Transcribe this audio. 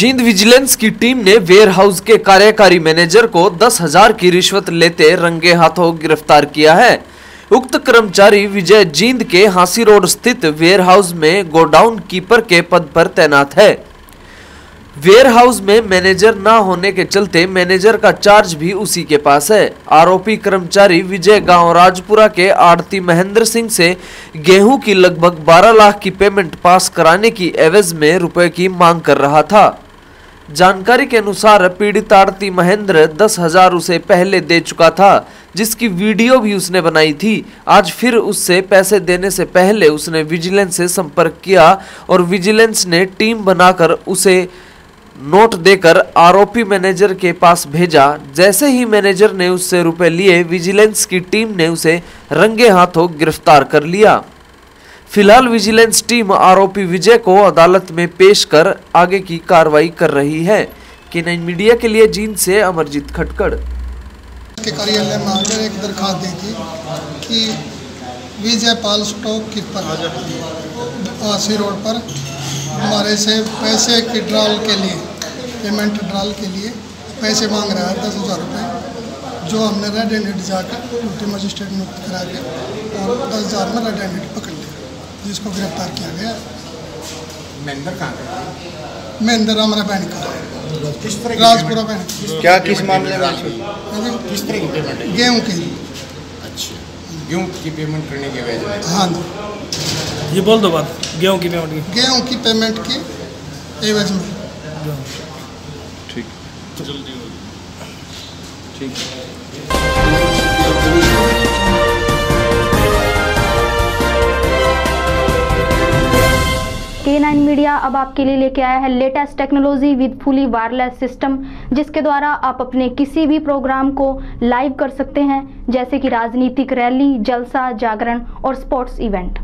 Jind vigilance की team ने warehouse के कार्यकारी मैनेजर को दस हज़ार की रिश्वत लेते रंगे हाथों गिरफ़्तार किया है। उक्त कर्मचारी विजय जींद के हांसी रोड स्थित वेयर हाउस में गोडाउन कीपर के पद पर तैनात है। वेयर हाउस में मैनेजर ना होने के चलते मैनेजर का चार्ज भी उसी के पास है। आरोपी कर्मचारी विजय गाँव राजपुरा के आड़ती महेंद्र सिंह से गेहूँ की लगभग 12 लाख की पेमेंट पास कराने की एवज में रुपए की मांग कर रहा था। जानकारी के अनुसार पीड़ित आड़ती महेंद्र दस हज़ार उसे पहले दे चुका था, जिसकी वीडियो भी उसने बनाई थी। आज फिर उससे पैसे देने से पहले उसने विजिलेंस से संपर्क किया और विजिलेंस ने टीम बनाकर उसे नोट देकर आरोपी मैनेजर के पास भेजा। जैसे ही मैनेजर ने उससे रुपए लिए, विजिलेंस की टीम ने उसे रंगे हाथों गिरफ़्तार कर लिया। फ़िलहाल विजिलेंस टीम आरोपी विजय को अदालत में पेश कर आगे की कार्रवाई कर रही है। के नाइन मीडिया के लिए जींद से अमरजीत खटकड़ के कार्यालय में आकर एक दरखास्त दी थी कि Vijay Pal stock keeper Hansi road पर हमारे से पैसे की ड्रॉल के लिए, पेमेंट ड्रॉल के लिए पैसे मांग रहा है, दस हज़ार रुपये जो हमने रेड एंडेड जाकर ड्यूटी मजिस्ट्रेट नियुक्त करा के और दस हज़ार में रेड एंडेड पकड़ लिया। जिसको गिरफ़्तार किया गया। महेंद्र कहाँ महेंद्र हमारा बहन का। किस तरह राजपुरा बहन क्या किस मामले में? हाँ किस तरह की पेमेंट गेहूँ की। अच्छा। गेहूँ की पेमेंट करने के वजह से? हाँ ये बोल दो बात गेहूँ की पेमेंट की। गेहूँ की पेमेंट की एवज में ठीक। ठीक। मीडिया अब आपके लिए लेके आया है latest technology with fully wireless system, जिसके द्वारा आप अपने किसी भी प्रोग्राम को लाइव कर सकते हैं, जैसे कि राजनीतिक रैली, जलसा, जागरण और स्पोर्ट्स इवेंट।